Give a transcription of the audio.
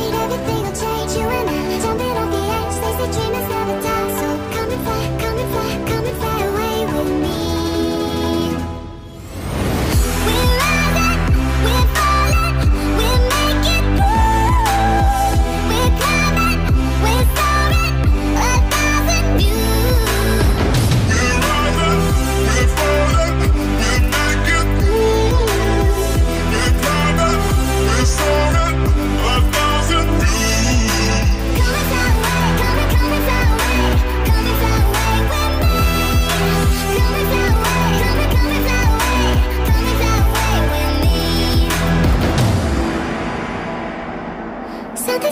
Baby,